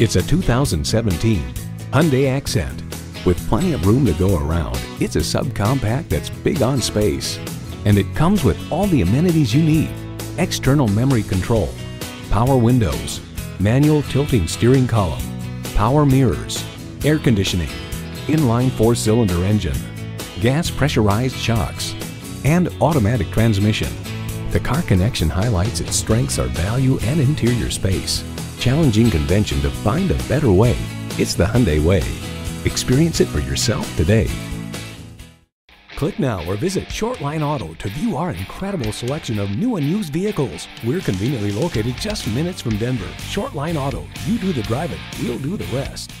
It's a 2017 Hyundai Accent. With plenty of room to go around, it's a subcompact that's big on space. And it comes with all the amenities you need. External memory control, power windows, manual tilting steering column, power mirrors, air conditioning, inline four-cylinder engine, gas pressurized shocks, and automatic transmission. The Car Connection highlights its strengths are value and interior space, challenging convention to find a better way. It's the Hyundai way. Experience it for yourself today. Click now or visit Shortline Auto to view our incredible selection of new and used vehicles. We're conveniently located just minutes from Denver. Shortline Auto. You do the driving, we'll do the rest.